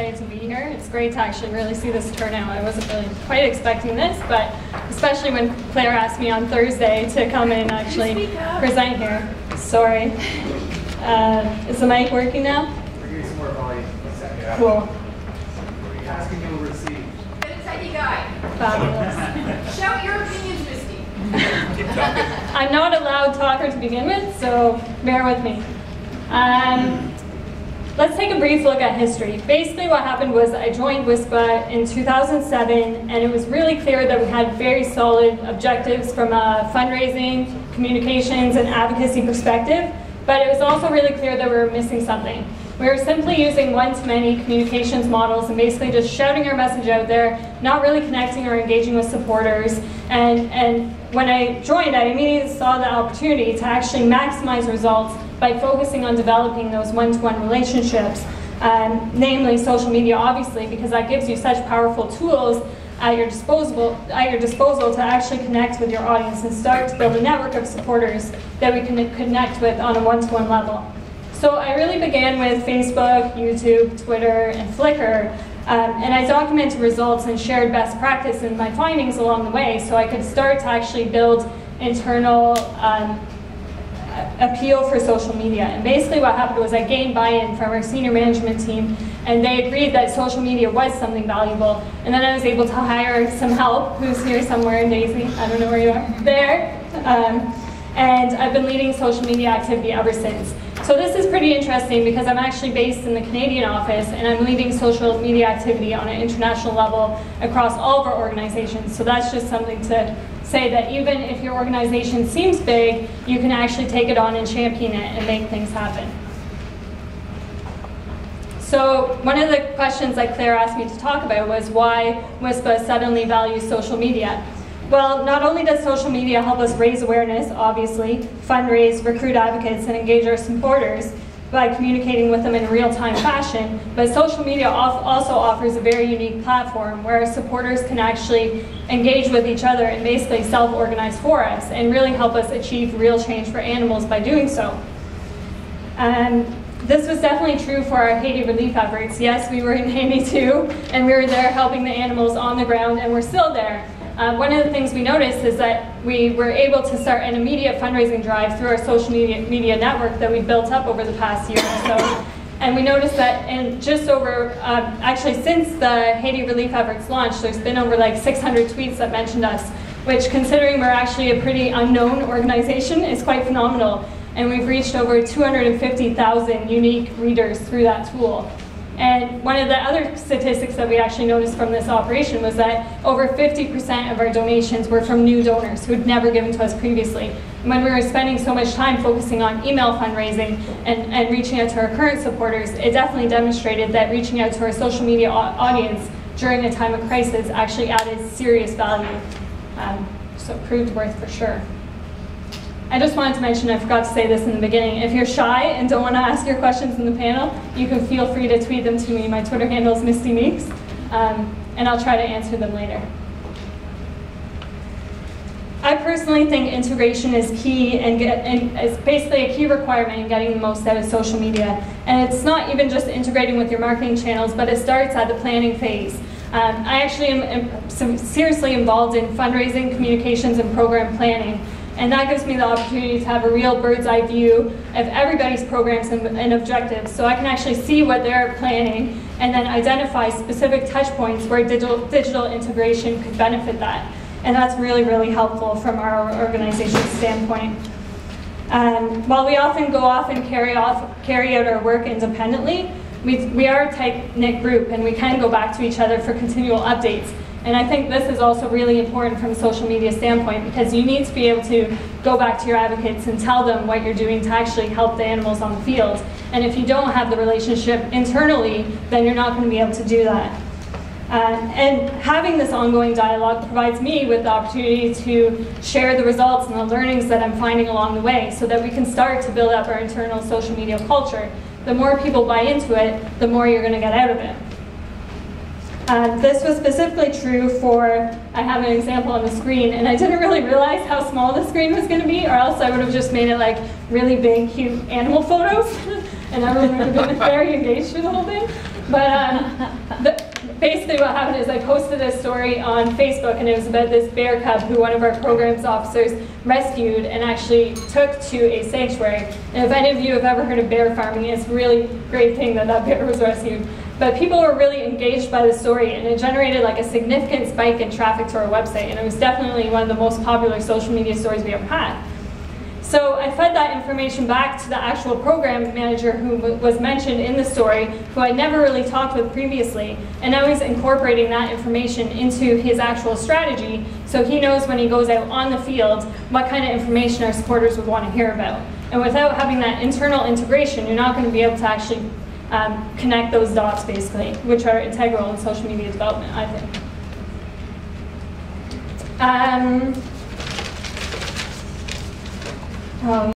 excited to be here. It's great to actually really see this turnout. I wasn't really quite expecting this, but especially when Claire asked me on Thursday to come and actually present here. Sorry. Uh, is the mic working now? We're getting some more volume. Cool. Asking you will receive. Get a tiny guy. Fabulous. Shout your opinions, Misty. I'm not a loud talker to begin with, so bear with me. Um, let's take a brief look at history. Basically what happened was I joined WSPA in 2007 and it was really clear that we had very solid objectives from a fundraising, communications, and advocacy perspective, but it was also really clear that we were missing something. We were simply using one-to-many communications models and basically just shouting our message out there, not really connecting or engaging with supporters. And, and when I joined, I immediately saw the opportunity to actually maximize results by focusing on developing those one-to-one relationships, um, namely social media, obviously, because that gives you such powerful tools at your disposal at your disposal to actually connect with your audience and start to build a network of supporters that we can connect with on a one-to-one level. So I really began with Facebook, YouTube, Twitter, and Flickr, um, and I documented results and shared best practice and my findings along the way so I could start to actually build internal um, appeal for social media. And basically what happened was I gained buy-in from our senior management team and they agreed that social media was something valuable. And then I was able to hire some help, who's here somewhere, in Daisy, I don't know where you are, there. Um, and I've been leading social media activity ever since. So this is pretty interesting because I'm actually based in the Canadian office and I'm leading social media activity on an international level across all of our organizations. So that's just something to say that even if your organization seems big, you can actually take it on and champion it and make things happen. So one of the questions that Claire asked me to talk about was why WSPA suddenly values social media. Well, not only does social media help us raise awareness, obviously, fundraise, recruit advocates, and engage our supporters by communicating with them in real-time fashion, but social media also offers a very unique platform where supporters can actually engage with each other and basically self-organize for us and really help us achieve real change for animals by doing so. And this was definitely true for our Haiti relief efforts. Yes, we were in Haiti too, and we were there helping the animals on the ground, and we're still there. Um, one of the things we noticed is that we were able to start an immediate fundraising drive through our social media, media network that we built up over the past year or so. And we noticed that in just over, um, actually since the Haiti relief efforts launched, there's been over like 600 tweets that mentioned us, which considering we're actually a pretty unknown organization is quite phenomenal. And we've reached over 250,000 unique readers through that tool. And one of the other statistics that we actually noticed from this operation was that over 50% of our donations were from new donors who had never given to us previously. And when we were spending so much time focusing on email fundraising and, and reaching out to our current supporters, it definitely demonstrated that reaching out to our social media audience during a time of crisis actually added serious value. Um, so proved worth for sure. I just wanted to mention, I forgot to say this in the beginning, if you're shy and don't want to ask your questions in the panel, you can feel free to tweet them to me. My Twitter handle is Misty Meeks, um, and I'll try to answer them later. I personally think integration is key and, get, and is basically a key requirement in getting the most out of social media. And it's not even just integrating with your marketing channels, but it starts at the planning phase. Um, I actually am, am seriously involved in fundraising, communications, and program planning. And that gives me the opportunity to have a real bird's eye view of everybody's programs and, and, objectives. So I can actually see what they're planning and then identify specific touch points where digital, digital integration could benefit that. And that's really, really helpful from our organization's standpoint. Um, while we often go off and carry, off, carry out our work independently, we, we are a tight-knit group and we can go back to each other for continual updates. And I think this is also really important from a social media standpoint because you need to be able to go back to your advocates and tell them what you're doing to actually help the animals on the field. And if you don't have the relationship internally, then you're not going to be able to do that. Uh, and having this ongoing dialogue provides me with the opportunity to share the results and the learnings that I'm finding along the way so that we can start to build up our internal social media culture. The more people buy into it, the more you're going to get out of it. Uh, this was specifically true for, I have an example on the screen, and I didn't really realize how small the screen was going to be, or else I would have just made it like really big, cute animal photos, and everyone would have been very engaged through the whole thing. But um, the, basically what happened is I posted a story on Facebook and it was about this bear cub who one of our programs officers rescued and actually took to a sanctuary. And if any of you have ever heard of bear farming, it's a really great thing that that bear was rescued. But people were really engaged by the story and it generated like a significant spike in traffic to our website and it was definitely one of the most popular social media stories we ever had. So I fed that information back to the actual program manager who was mentioned in the story, who I never really talked with previously, and now he's incorporating that information into his actual strategy so he knows when he goes out on the field what kind of information our supporters would want to hear about. And without having that internal integration, you're not going to be able to actually um, connect those dots basically, which are integral in social media development, I think. Um, um,